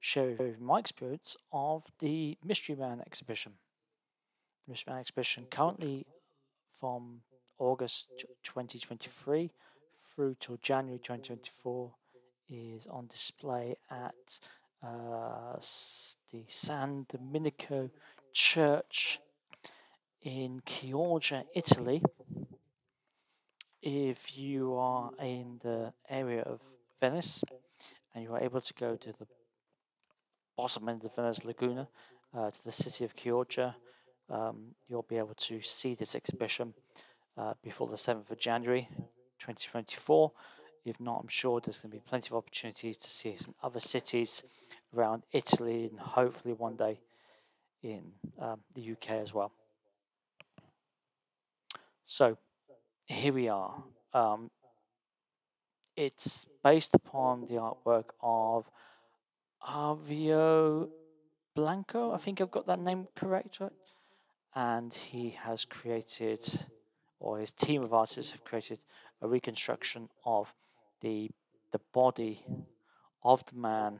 share my experience of the Mystery Man exhibition. The Mystery Man exhibition currently from August 2023 through till January 2024 is on display at uh, the San Domenico Church in Chioggia, Italy. If you are in the area of Venice and you are able to go to the bottom end of Venice Laguna uh, to the city of Chioggia, um, you'll be able to see this exhibition uh, before the 7th of January 2024. If not, I'm sure there's going to be plenty of opportunities to see it in other cities around Italy and hopefully one day in um, the UK as well. So here we are. Um, it's based upon the artwork of Avio Blanco. I think I've got that name correct, right? And he has created, or his team of artists have created a reconstruction of the the body of the man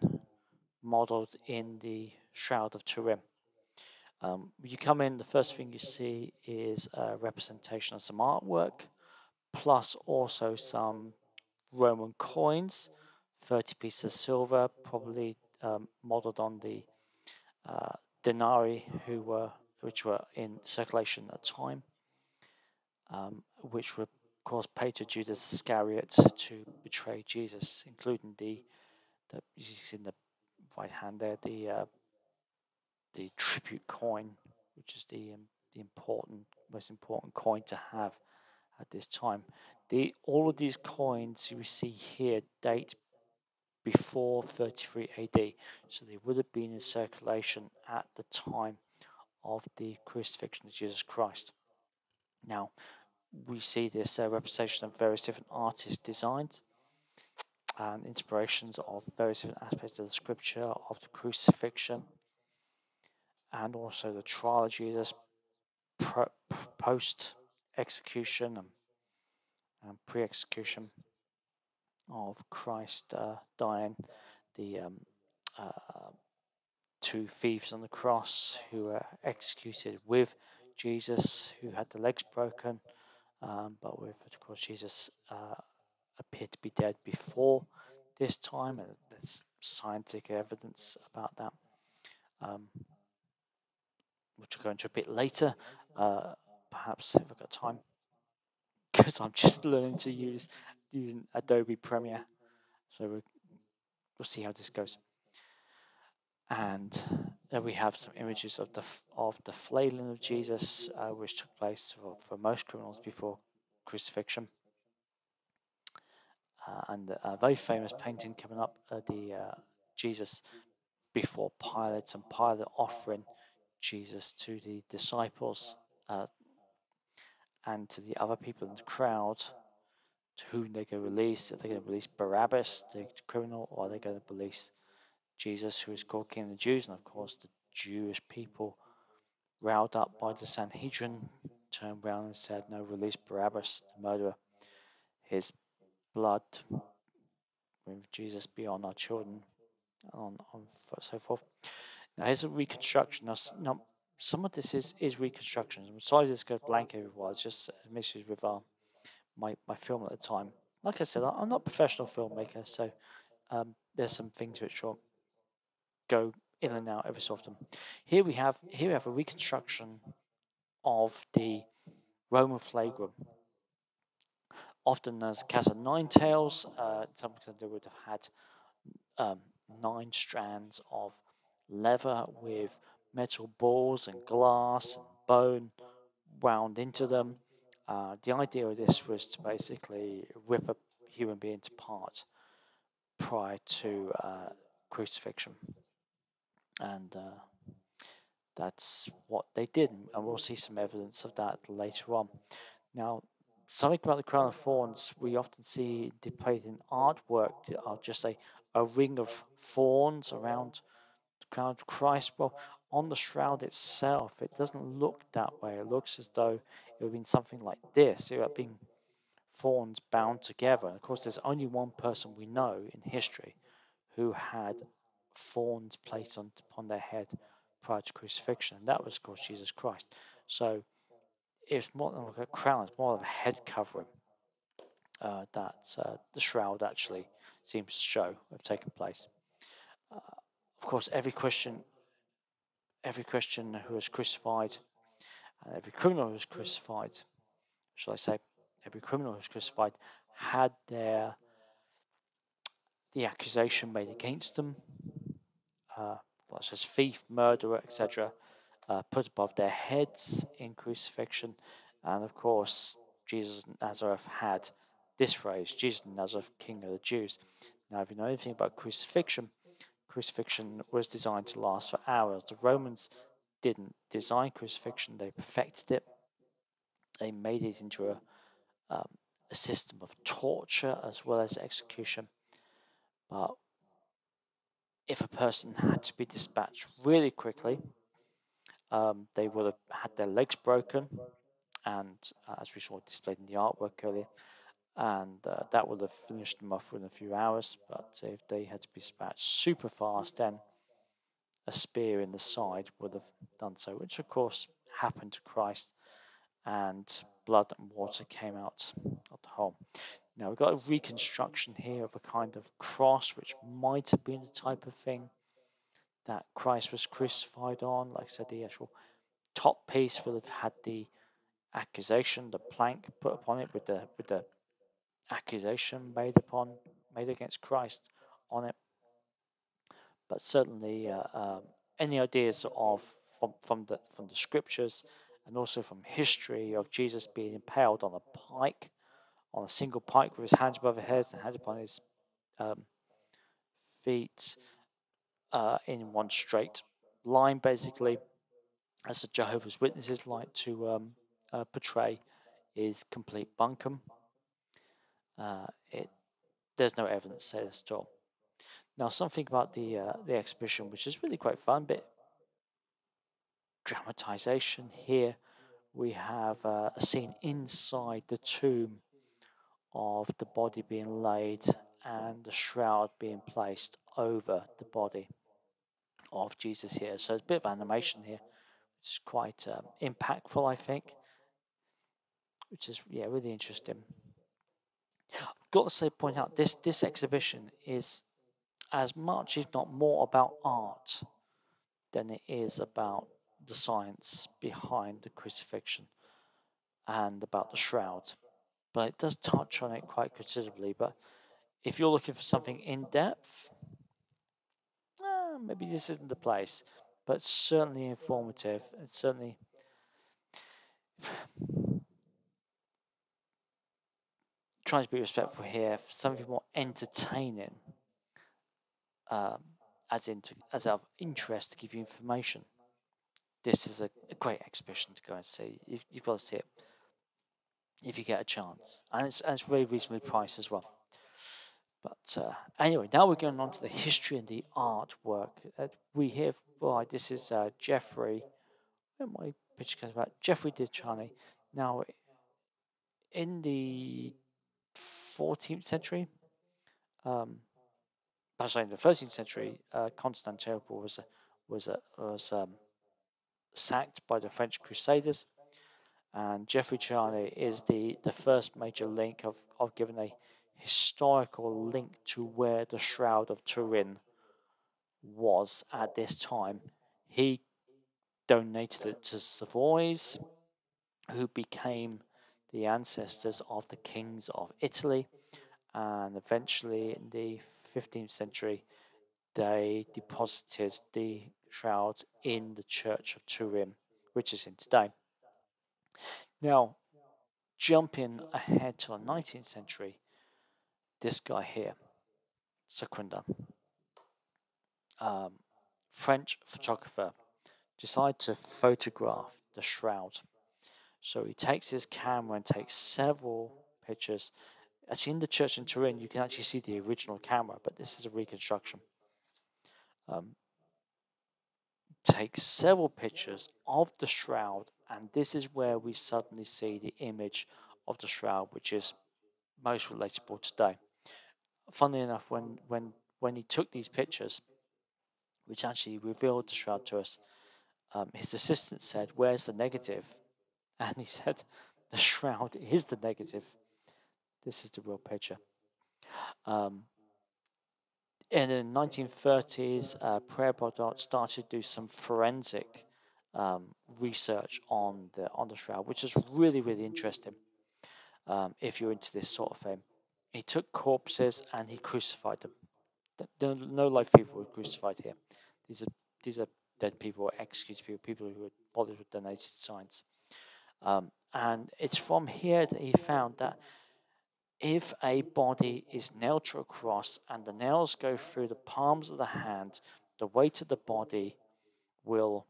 modeled in the Shroud of Turin. Um, you come in, the first thing you see is a representation of some artwork, plus also some Roman coins, 30 pieces of silver, probably um, modeled on the uh, denarii who were which were in circulation at the time, um, which were of course paid to Judas Iscariot to betray Jesus, including the the you see in the right hand there the uh, the tribute coin, which is the um, the important most important coin to have at this time. The all of these coins you see here date before 33 AD, so they would have been in circulation at the time of the crucifixion of Jesus Christ. Now, we see this uh, representation of various different artist designs and inspirations of various different aspects of the scripture, of the crucifixion, and also the trial of Jesus post execution and, and pre execution of Christ uh, dying, the um, uh, two thieves on the cross who were executed with Jesus, who had the legs broken, um, but with, of course, Jesus uh, appeared to be dead before this time, and there's scientific evidence about that, um, which I'll go into a bit later, uh, perhaps if I've got time, because I'm just learning to use using Adobe Premiere. So we'll, we'll see how this goes. And then we have some images of the of the flailing of Jesus, uh, which took place for, for most criminals before crucifixion. Uh, and a very famous painting coming up, uh, the uh, Jesus before Pilate, and Pilate offering Jesus to the disciples uh, and to the other people in the crowd to whom going to release. Are they going to release Barabbas, the criminal, or are they going to release Jesus, who is called King of the Jews? And of course, the Jewish people, riled up by the Sanhedrin, turned around and said, No, release Barabbas, the murderer. His blood, with Jesus be on our children, and on, on so forth. Now, here's a reconstruction. Now, now some of this is, is reconstruction. I'm sorry this goes blank everywhere. It's just issues with our my, my film at the time. Like I said, I'm not a professional filmmaker, so um, there's some things which will go in and out every so often. Here we have here we have a reconstruction of the Roman flagrum, often as cat of nine tails. Uh, something they would have had um, nine strands of leather with metal balls and glass and bone wound into them. Uh, the idea of this was to basically rip a human being apart prior to uh, crucifixion. And uh, that's what they did, and we'll see some evidence of that later on. Now, something about the crown of thorns we often see depicted in artwork are just a, a ring of thorns around the crown of Christ. Well, on the shroud itself, it doesn't look that way. It looks as though it would have been something like this. It would have been thorns bound together. And of course, there's only one person we know in history who had thorns placed on, upon their head prior to crucifixion. And that was, of course, Jesus Christ. So it's more than like a crown, it's more of a head covering uh, that uh, the shroud actually seems to show have taken place. Uh, of course, every Christian, every Christian who is crucified, and every criminal who is crucified, shall I say, every criminal who is crucified had their the accusation made against them, uh, such as thief, murderer, etc., uh, put above their heads in crucifixion. And of course, Jesus of Nazareth had this phrase, Jesus of Nazareth, King of the Jews. Now, if you know anything about crucifixion, crucifixion was designed to last for hours. The Romans didn't design crucifixion, they perfected it. They made it into a, um, a system of torture as well as execution. But if a person had to be dispatched really quickly, um, they would have had their legs broken, and uh, as we saw displayed in the artwork earlier, and uh, that would have finished them off within a few hours. But if they had to be dispatched super fast, then a spear in the side would have done so, which of course happened to Christ, and blood and water came out of the hole. Now we've got a reconstruction here of a kind of cross, which might have been the type of thing that Christ was crucified on. Like I said, the actual top piece would have had the accusation, the plank put upon it with the with the accusation made upon made against Christ on it. But certainly, uh, um, any ideas of from from the from the scriptures and also from history of Jesus being impaled on a pike, on a single pike with his hands above his head and hands upon his um, feet uh, in one straight line, basically, as the Jehovah's Witnesses like to um, uh, portray, is complete bunkum. Uh, it there's no evidence to say this at all. Now, something about the uh, the exhibition, which is really quite fun, bit dramatization here. We have uh, a scene inside the tomb of the body being laid and the shroud being placed over the body of Jesus here. So it's a bit of animation here, which is quite um, impactful, I think, which is yeah really interesting. I've got to say, point out this this exhibition is as much, if not more, about art than it is about the science behind the crucifixion and about the shroud. But it does touch on it quite considerably. But if you're looking for something in depth, eh, maybe this isn't the place, but certainly informative. It's certainly trying to be respectful here. For something more entertaining, um, as into as of interest to give you information. This is a, a great exhibition to go and see. You've, you've got to see it if you get a chance, and it's, and it's very reasonably priced as well. But uh, anyway, now we're going on to the history and the artwork. Uh, we have, well, this is uh, where my picture comes about, Geoffrey de Charny. Now, in the 14th century, um, actually in the 13th century, uh, Constantinople was, was, was um, sacked by the French Crusaders. And Geoffrey de Charny is the, the first major link of, of giving a historical link to where the Shroud of Turin was at this time. He donated it to Savoys, who became the ancestors of the kings of Italy, and eventually in the 15th century, they deposited the shroud in the church of Turin, which is in today. Now, jumping ahead to the 19th century, this guy here, Secondo, um, French photographer, decided to photograph the shroud. So he takes his camera and takes several pictures. Actually, in the church in Turin, you can actually see the original camera, but this is a reconstruction. Um, takes several pictures of the shroud, and this is where we suddenly see the image of the shroud, which is most relatable today funnily enough, when when when he took these pictures, which actually revealed the shroud to us. Um, his assistant said, Where's the negative? And he said, The shroud is the negative. This is the real picture. Um, in the 1930s, uh, Pierre Barbet started to do some forensic um, research on the on the shroud, which is really really interesting. Um, if you're into this sort of thing, he took corpses and he crucified them. No, no live people were crucified here. These are these are dead people executed people, people who were bodies with donated signs. Um, and it's from here that he found that if a body is nailed to a cross and the nails go through the palms of the hand, the weight of the body will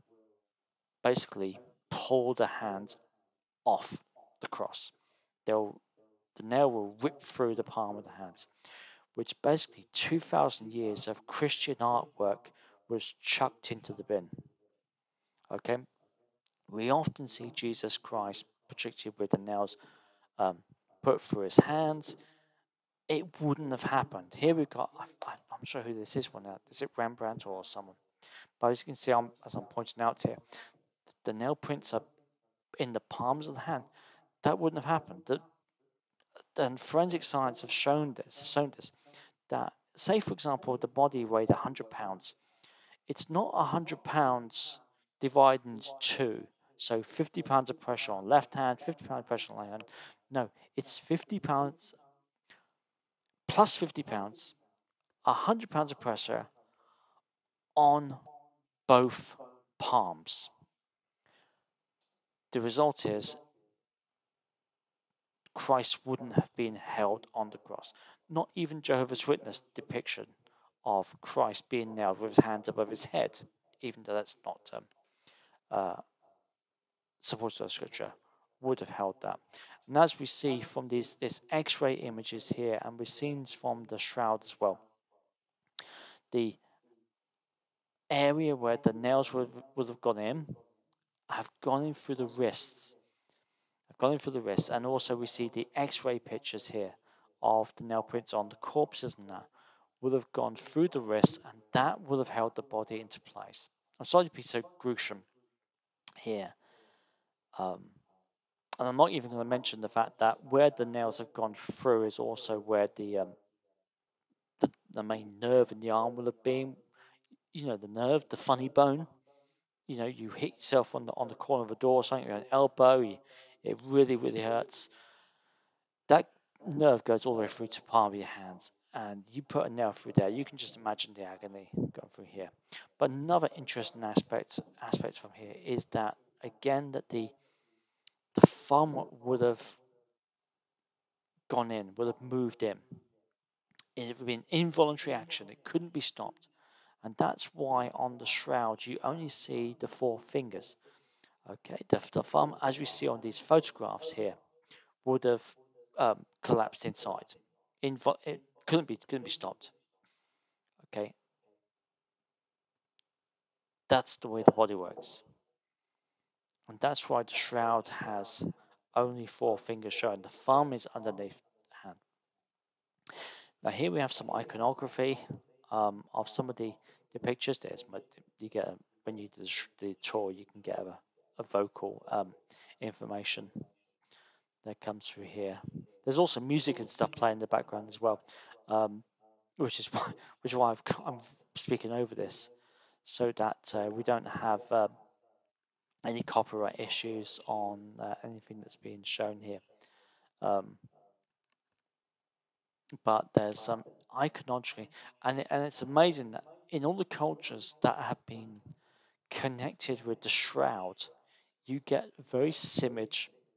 basically pull the hand off the cross. They'll, the nail will rip through the palm of the hands, which basically 2,000 years of Christian artwork was chucked into the bin. Okay? We often see Jesus Christ, particularly with the nails um, put through his hands. It wouldn't have happened. Here we've got, I, am sure who this is one. now. Is it Rembrandt or someone? But as you can see, I'm, as I'm pointing out here, the nail prints are in the palms of the hand. That wouldn't have happened. The, and forensic science have shown this, shown this, that say for example the body weighed 100 pounds, it's not 100 pounds divided into two. So 50 pounds of pressure on left hand, 50 pounds of pressure on right hand. No, it's 50 pounds plus 50 pounds, 100 pounds of pressure on both palms. The result is Christ wouldn't have been held on the cross. Not even Jehovah's Witness depiction of Christ being nailed with his hands above his head, even though that's not um, uh, supported by Scripture, would have held that. And as we see from these this X-ray images here, and we've seen from the shroud as well, the area where the nails would, would have gone in have gone in through the wrists. Have gone in through the wrists, and also we see the X-ray pictures here of the nail prints on the corpses and that would have gone through the wrists, and that would have held the body into place. I'm sorry to be so gruesome here. Um, and I'm not even going to mention the fact that where the nails have gone through is also where the um, the, the main nerve in the arm will have been. You know, the nerve, the funny bone. You know, you hit yourself on the on the corner of a door or something, an elbow. You, it really, really hurts. That nerve goes all the way through to palm of your hands, and you put a nail through there. You can just imagine the agony going through here. But another interesting aspect aspect from here is that again that the the thumb would have gone in, would have moved in. It would be an involuntary action. It couldn't be stopped. And that's why on the shroud you only see the four fingers. Okay, the, the thumb, as we see on these photographs here, would have um, collapsed inside. Invo- it couldn't be couldn't be stopped. Okay, that's the way the body works. And that's why the shroud has only four fingers shown. The thumb is underneath hand. Now here we have some iconography um, of some of the, the pictures. There's but you get when you do the tour, you can get a, a vocal um, information that comes through here. There's also music and stuff playing in the background as well, um, which is why, which is why i am speaking over this, so that uh, we don't have uh, any copyright issues on uh, anything that's being shown here. Um, but there's some um, iconography, and it, and it's amazing that in all the cultures that have been connected with the shroud, you get a very similar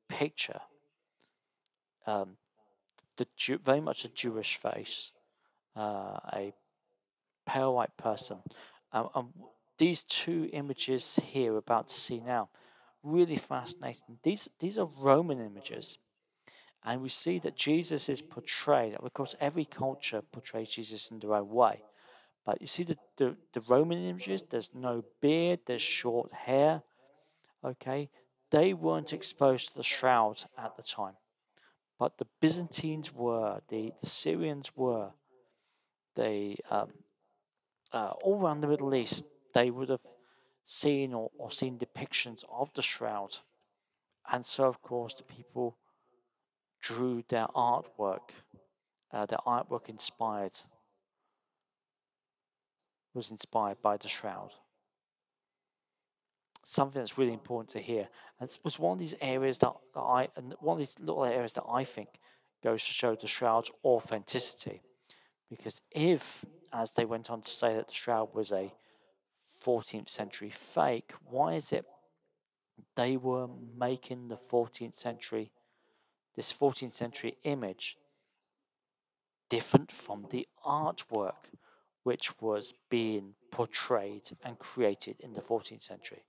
picture. Um, the Jew, very much a Jewish face, uh, a pale white person, um, and these two images here we're about to see now, really fascinating. These, these are Roman images. And we see that Jesus is portrayed, of course, every culture portrays Jesus in their own way. But you see the, the, the Roman images, there's no beard, there's short hair. Okay? They weren't exposed to the shroud at the time. But the Byzantines were, the, the Syrians were. They um, uh, all around the Middle East, they would have seen or, or seen depictions of the shroud. And so, of course, the people drew their artwork, uh, their artwork inspired, was inspired by the shroud. Something that's really important to hear. And it was one of these areas that, that I, and one of these little areas that I think goes to show the shroud's authenticity. Because if, as they went on to say, that the shroud was a 14th century fake, why is it they were making the 14th century, this 14th century image, different from the artwork which was being portrayed and created in the 14th century?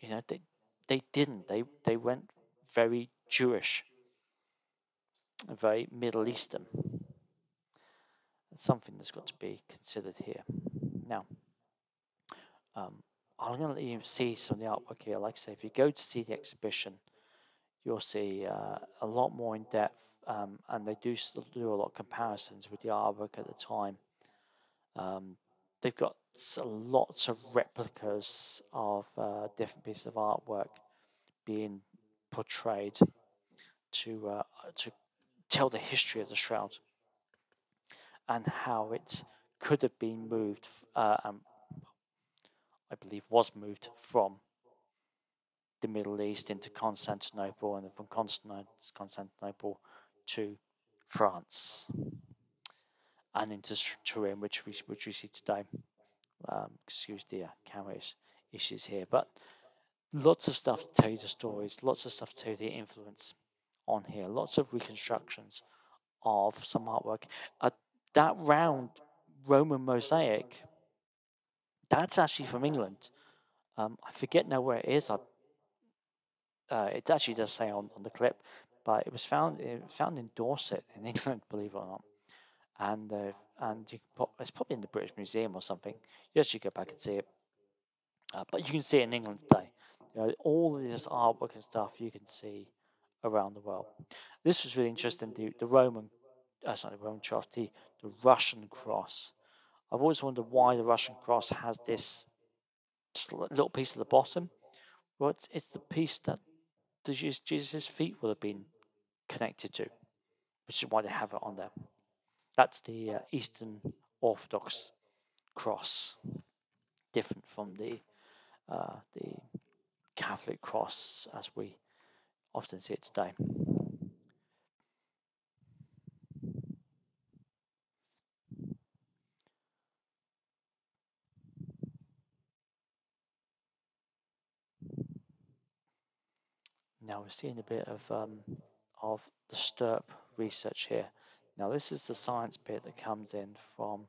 You know, they, they didn't. They, they went very Jewish, very Middle Eastern. It's something that's got to be considered here. Now, um, I'm going to let you see some of the artwork here. Like I say, if you go to see the exhibition, you'll see uh, a lot more in depth, um, and they do do a lot of comparisons with the artwork at the time. Um, they've got lots of replicas of uh, different pieces of artwork being portrayed to uh, to tell the history of the shroud and how it could have been moved uh, and I believe, was moved from the Middle East into Constantinople and from Constantinople to France and into Turin, which we, which we see today. Um, excuse the uh, camera issues here, but lots of stuff to tell you the stories, lots of stuff to tell you the influence on here, lots of reconstructions of some artwork. Uh, that round Roman mosaic that's actually from England. Um, I forget now where it is. I, uh, it actually does say on, on the clip, but it was found it found in Dorset in England, believe it or not. And uh, and pop, it's probably in the British Museum or something. You actually go back and see it. Uh, but you can see it in England today. You know, all this artwork and stuff you can see around the world. This was really interesting. The, the Roman, uh, sorry, the Roman cross, the, the Russian cross I've always wondered why the Russian cross has this little piece at the bottom. Well, it's, it's the piece that Jesus' feet would have been connected to, which is why they have it on there. That's the uh, Eastern Orthodox cross, different from the uh, the Catholic cross as we often see it today. We're seeing a bit of um, of the STURP research here. Now this is the science bit that comes in from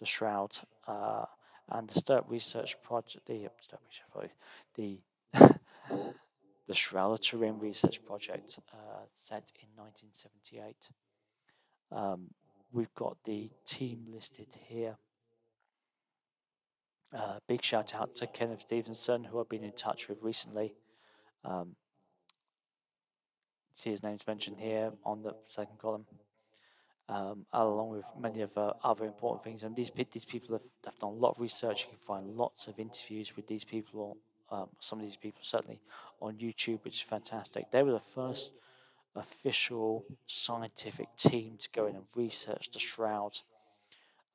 the Shroud uh, and the STURP research project. The project, the the Shroud Turin research project uh, set in 1978. Um, we've got the team listed here. Uh, big shout out to Kenneth Stevenson, who I've been in touch with recently. Um, see his name's mentioned here on the second column, um, along with many of uh, other important things. And these these people have, have, done a lot of research. You can find lots of interviews with these people, um, some of these people certainly on YouTube, which is fantastic. They were the first official scientific team to go in and research the shroud,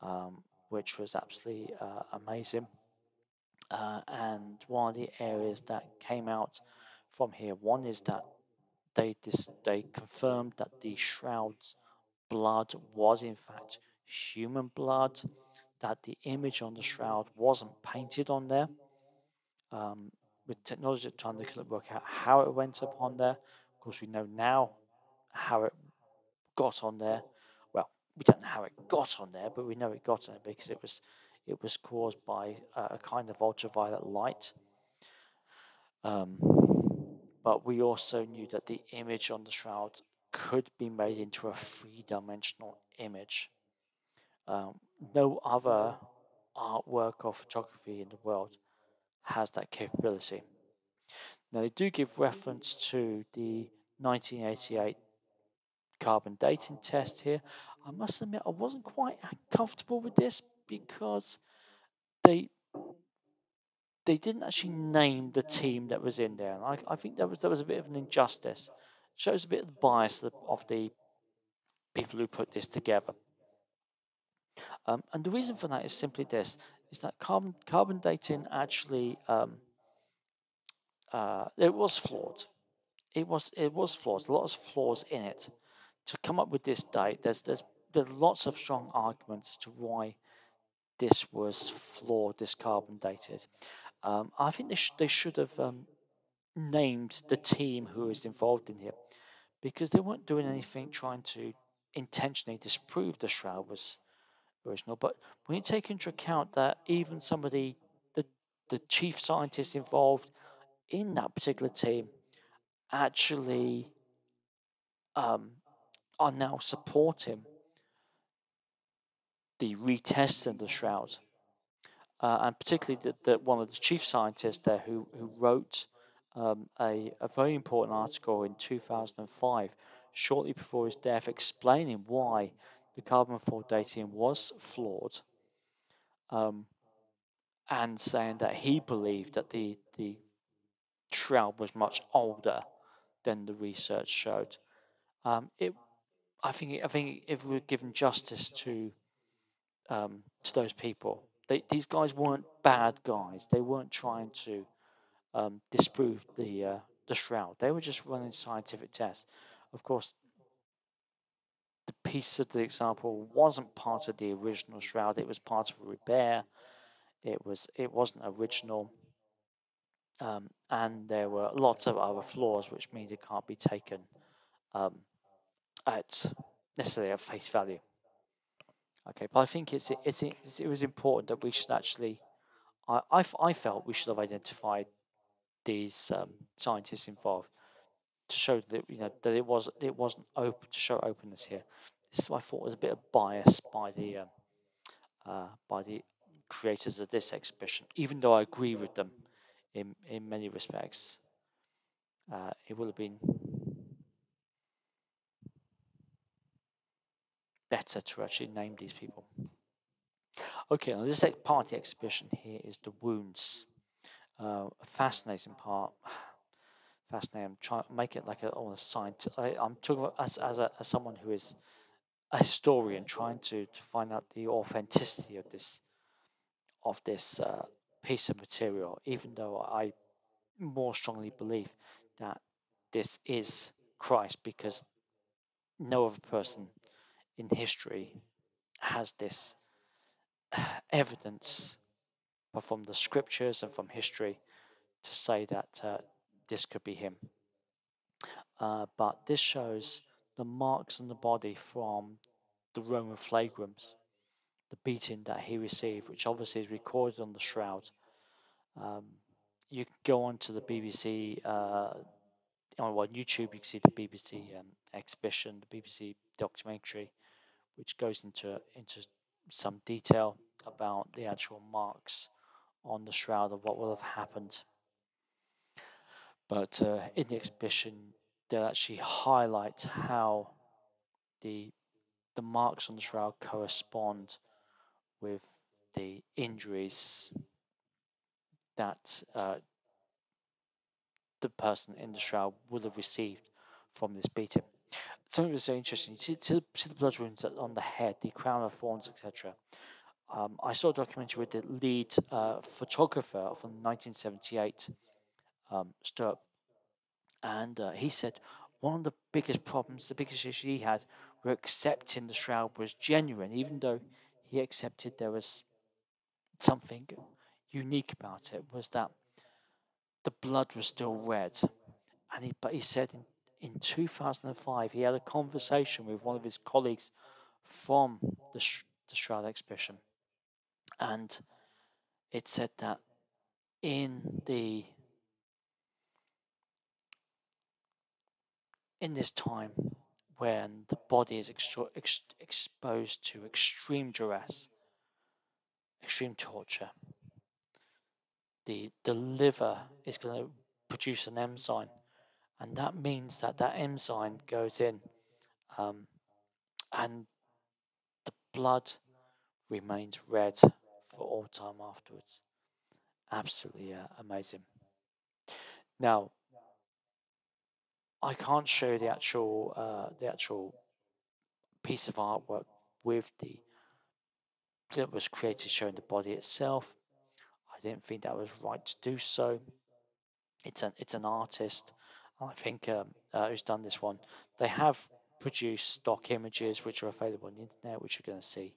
um, which was absolutely uh, amazing. Uh, and one of the areas that came out from here, one is that they dis- they confirmed that the shroud's blood was in fact human blood, that the image on the shroud wasn't painted on there. Um, with technology at the time, they couldn't work out how it went up on there. Of course, we know now how it got on there. Well, we don't know how it got on there, but we know it got there because it was it was caused by a kind of ultraviolet light. Um, but we also knew that the image on the shroud could be made into a three dimensional image. Um, no other artwork or photography in the world has that capability. Now, they do give reference to the 1988 carbon dating test here. I must admit, I wasn't quite comfortable with this because they they didn't actually name the team that was in there. And I, I think there was there was a bit of an injustice. It shows a bit of the bias of the people who put this together. Um, and the reason for that is simply this: is that carbon carbon dating actually um, uh, it was flawed. It was it was flawed. A lot of flaws in it. To come up with this date, there's there's there's lots of strong arguments as to why this was flawed, this carbon dated. Um, I think they, sh- they should have um, named the team who is involved in here because they weren't doing anything trying to intentionally disprove the shroud was original. But when you take into account that even some of the, the, the chief scientists involved in that particular team actually um, are now supporting the retesting of the shroud. Uh, and particularly that the, one of the chief scientists there who, who wrote um, a, a very important article in 2005, shortly before his death, explaining why the carbon 4 dating was flawed um, and saying that he believed that the, the shroud was much older than the research showed. Um, it, I think, I think if we were given justice to um, to those people, they, these guys weren't bad guys. They weren't trying to um, disprove the uh, the shroud. They were just running scientific tests. Of course, the piece of the example wasn't part of the original shroud. It was part of a repair. It was it wasn't original. Um, and there were lots of other flaws, which means it can't be taken um, at necessarily at face value. Okay, but I think it's, it's, it's it was important that we should actually, I, I, I felt we should have identified these um, scientists involved to show that you know that it was it wasn't open to show openness here. This I thought was a bit of bias by the um, uh, by the creators of this exhibition, even though I agree with them in in many respects. Uh, it would have been better to actually name these people. Okay, now this party exhibition here is the wounds. Uh, a fascinating part. Fascinating. I'm trying to make it like a, a scientist. I, am talking about as, as, a, as someone who is a historian trying to, to find out the authenticity of this of this uh, piece of material, even though I more strongly believe that this is Christ because no other person in history has this evidence from the scriptures and from history to say that uh, this could be him. Uh, but this shows the marks on the body from the Roman flagrums, the beating that he received, which obviously is recorded on the shroud. Um, you can go on to the BBC, uh, on YouTube, you can see the BBC um, exhibition, the BBC documentary, which goes into into some detail about the actual marks on the shroud of what will have happened. But uh, in the exhibition, they'll actually highlight how the the marks on the shroud correspond with the injuries that uh, the person in the shroud would have received from this beating something was so interesting. See, see, see the blood wounds on the head, the crown of thorns, etc. Um, I saw a documentary with the lead uh, photographer from 1978, um, and uh, he said one of the biggest problems, the biggest issue he had, were accepting the shroud was genuine, even though he accepted there was something unique about it, was that the blood was still red. And he, but he said in in 2005, he had a conversation with one of his colleagues from the, Sh- the Shroud Exhibition. And it said that in the in this time when the body is ex- exposed to extreme duress, extreme torture, the, the liver is going to produce an enzyme and that means that that enzyme goes in um, and the blood remains red for all time afterwards. Absolutely uh, amazing. Now, I can't show the actual uh, the actual piece of artwork with the that was created showing the body itself. I didn't think that was right to do so. It's an it's an artist, I think, um, uh, who's done this one. They have produced stock images which are available on the internet, which you're going to see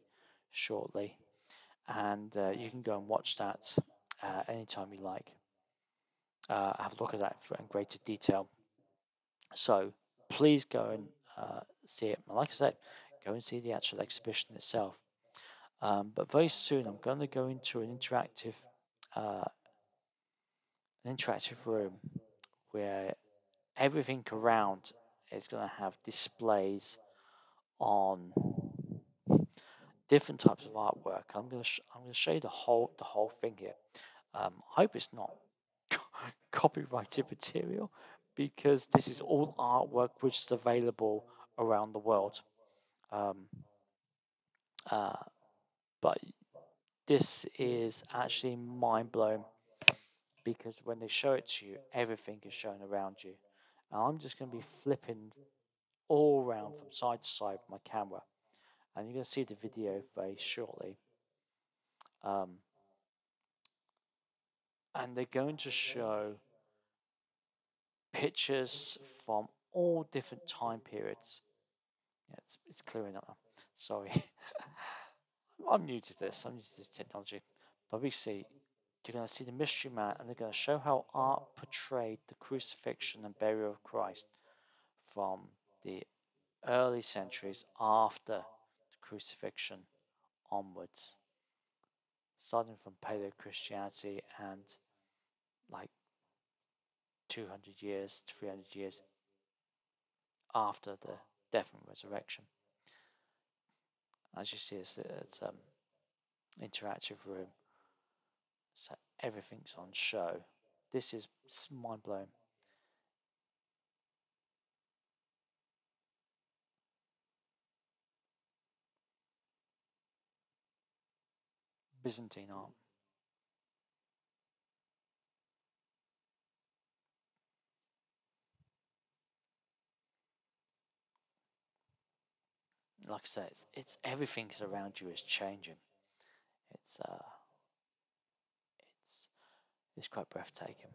shortly, and uh, you can go and watch that uh, anytime you like. Uh, have a look at that in greater detail. So please go and uh, see it. Like I said, go and see the actual exhibition itself. Um, but very soon, I'm going to go into an interactive, uh, an interactive room where everything around is going to have displays on different types of artwork. I'm going to I'm going to show you the whole the whole thing here. Um, I hope it's not copyrighted material because this is all artwork which is available around the world. Um, uh, but this is actually mind blowing because when they show it to you, everything is shown around you. I'm just going to be flipping all around from side to side with my camera. And you're going to see the video very shortly. Um, and they're going to show pictures from all different time periods. Yeah, it's, it's clearing up. Sorry. I'm new to this. I'm new to this technology. But we see, you're going to see the mystery man, and they're going to show how art portrayed the crucifixion and burial of Christ from the early centuries after the crucifixion onwards, starting from Paleo Christianity and like 200 years, 300 years after the death and resurrection. As you see, it's, it's um, interactive room, so everything's on show. This is mind blowing. Byzantine art. like I said, it's, it's everything around you is changing. It's uh, it's quite breathtaking,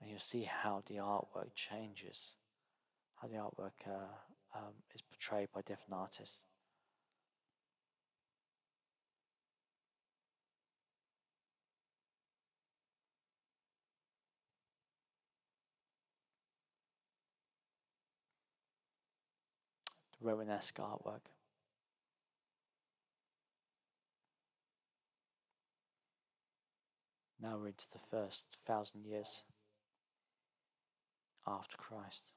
and you'll see how the artwork changes, how the artwork uh, um, is portrayed by different artists. The Romanesque artwork. Now we're into the first thousand years after Christ.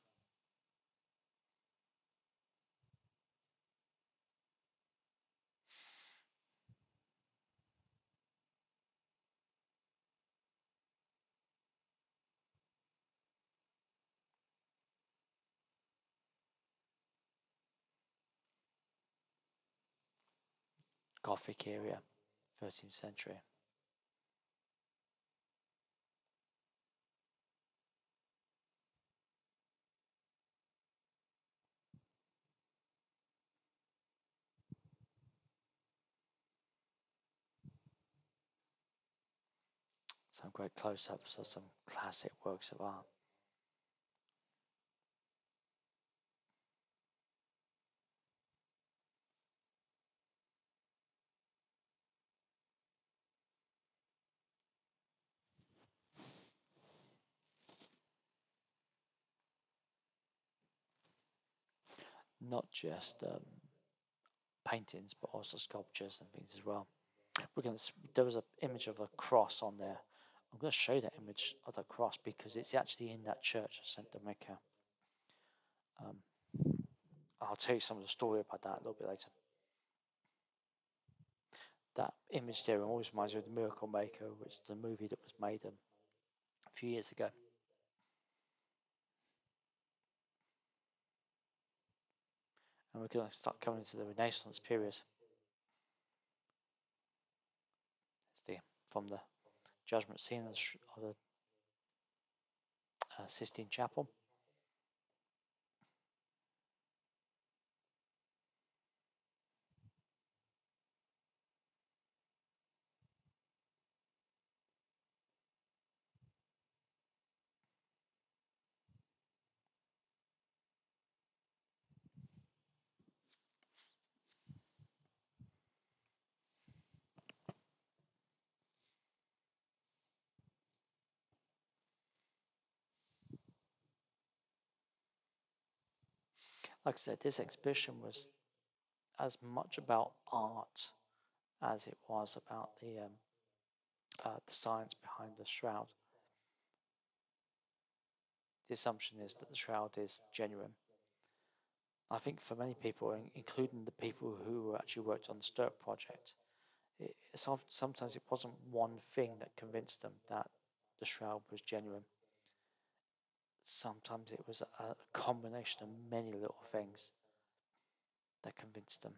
Gothic area, 13th century. Some great close ups of some classic works of art. not just um, paintings, but also sculptures and things as well. Going to, there was an image of a cross on there. I'm going to show that image of the cross because it's actually in that church of St. Dominica. Um, I'll tell you some of the story about that a little bit later. That image there always reminds me of The Miracle Maker, which is the movie that was made um, a few years ago. and we're going to start coming to the Renaissance period. It's the from the judgment scene of the, uh, Sistine Chapel. Like I said, this exhibition was as much about art as it was about the um, uh, the science behind the shroud. The assumption is that the shroud is genuine. I think for many people, including the people who actually worked on the STURP project, it, sometimes it wasn't one thing that convinced them that the shroud was genuine sometimes it was a combination of many little things that convinced them.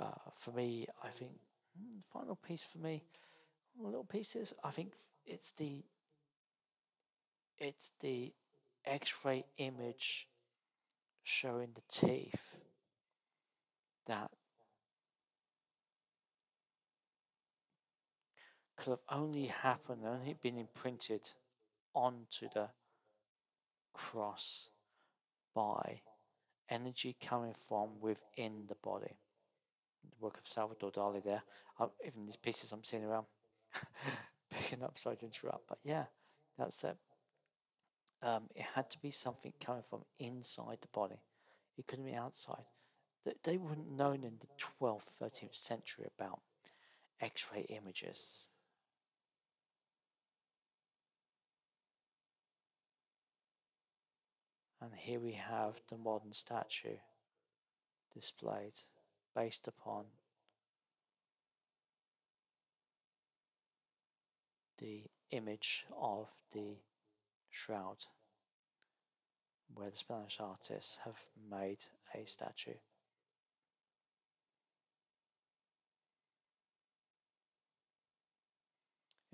Uh, for me, I think hmm, the final piece for me, little pieces. I think it's the it's the X-ray image showing the teeth that could have only happened, only been imprinted onto the cross by energy coming from within the body. The work of Salvador Dali there. Even these pieces I'm seeing around, picking up, sorry to interrupt, but yeah, that's it. Um, it had to be something coming from inside the body. It couldn't be outside. They, they weren't known in the 12th, 13th century about X-ray images. And here we have the modern statue displayed based upon the image of the shroud where the Spanish artists have made a statue.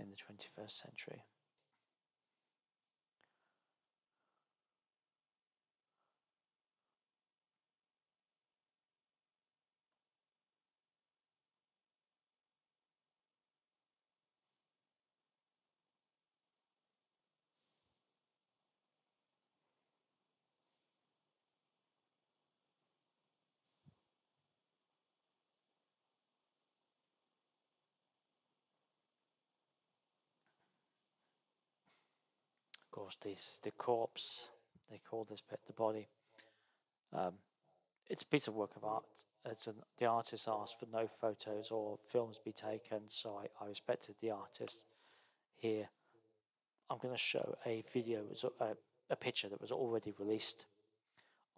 in the 21st century. Course, this the corpse. They call this bit the body. Um, it's a piece of work of art. It's an, the artist asked for no photos or films be taken, so I, I respected the artist here. I'm going to show a video, a, a picture that was already released,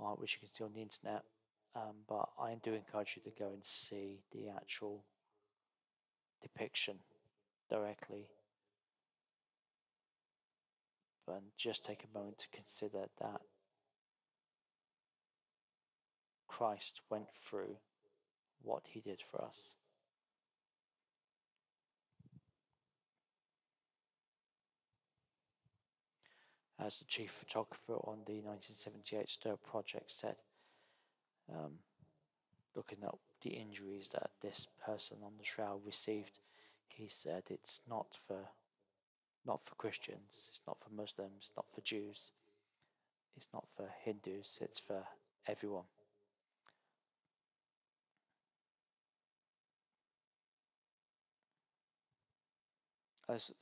uh, which you can see on the internet. Um, but I do encourage you to go and see the actual depiction directly and just take a moment to consider that Christ went through what he did for us. As the chief photographer on the 1978 STURP project said, um, looking at the injuries that this person on the shroud received, he said it's not for not for Christians, it's not for Muslims, not for Jews, it's not for Hindus, it's for everyone.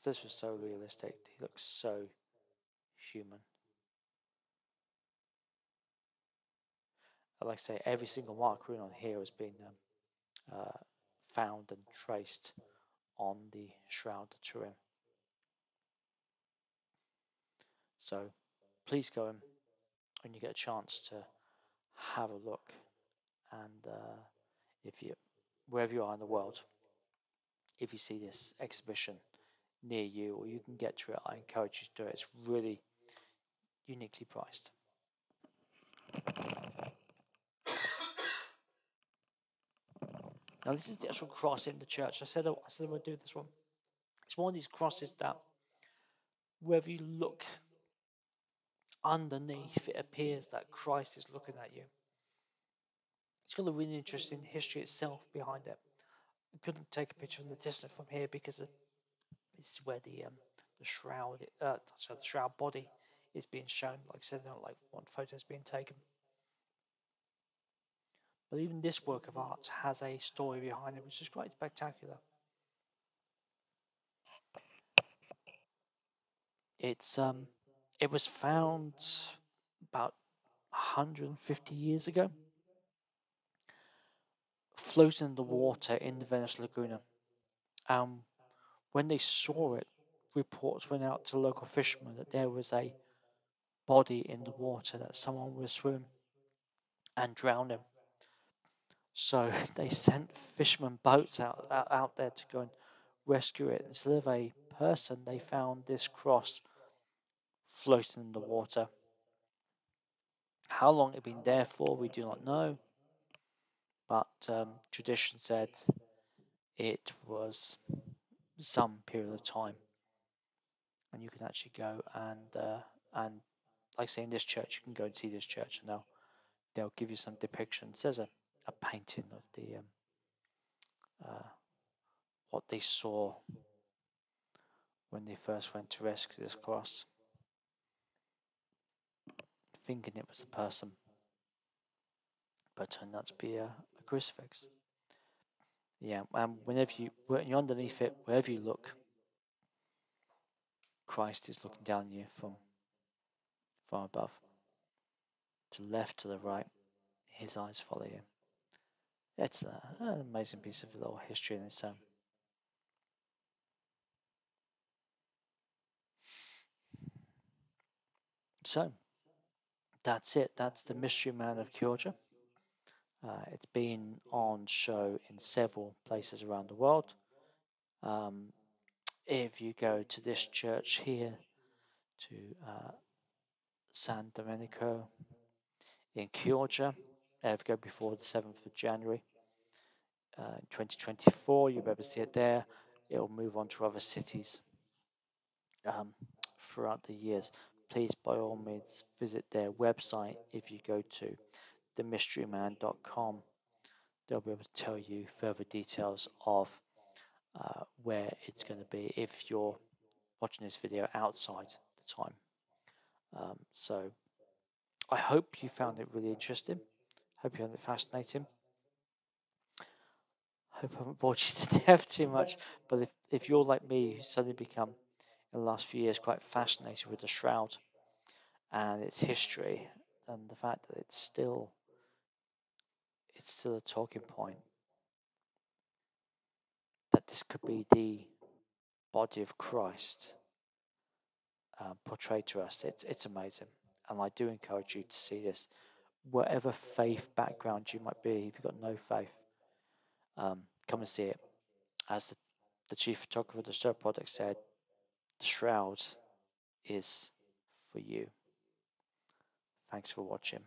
This was so realistic, he looks so human. Like I say, every single mark rune on here has been um, uh, found and traced on the Shroud of Turin. So please go in when you get a chance to have a look. And uh, if you, wherever you are in the world, if you see this exhibition near you or you can get to it, I encourage you to do it. It's really uniquely priced. Now this is the actual cross in the church. I said I said I would do this one. It's one of these crosses that wherever you look underneath, it appears that Christ is looking at you. It's got a really interesting history itself behind it. I couldn't take a picture from the distance from here because this is where the um, the shroud, uh, sorry, the shroud body is being shown. Like I said, not like one photo is being taken. But even this work of art has a story behind it, which is quite spectacular. It's um, it was found about 150 years ago, floating in the water in the Venice Laguna. Um, when they saw it, reports went out to local fishermen that there was a body in the water that someone was swimming and drowning. So they sent fishermen boats out, out there to go and rescue it. Instead of a person, they found this cross floating in the water. How long it had been there for, we do not know. But um, tradition said it was some period of time. And you can actually go and uh, and like say in this church, you can go and see this church, and they'll they'll give you some depictions. There's a a painting of the um, uh, what they saw when they first went to rescue this cross, thinking it was a person, but turned out to be a, a crucifix. Yeah, and whenever you when you're underneath it, wherever you look, Christ is looking down you from from above, to the left, to the right. His eyes follow you. It's a, an amazing piece of little history in its own. So, that's it. That's the Mystery Man of Chioggia. Uh, it's been on show in several places around the world. Um, if you go to this church here, to uh, San Domenico in Chioggia, if you go before the 7th of January uh, 2024, you'll be able to see it there. It'll move on to other cities um, throughout the years. Please, by all means, visit their website. If you go to themysteryman.com, they'll be able to tell you further details of uh, where it's going to be if you're watching this video outside the time. Um, so I hope you found it really interesting. Hope you found it fascinating. Hope I haven't bored you to death too much. But if, if you're like me, you suddenly become in the last few years quite fascinated with the shroud and its history and the fact that it's still it's still a talking point that this could be the body of Christ uh, portrayed to us. It's it's amazing, and I do encourage you to see this whatever faith background you might be, if you've got no faith, um, come and see it. As the, the chief photographer of the show project said, the shroud is for you. Thanks for watching.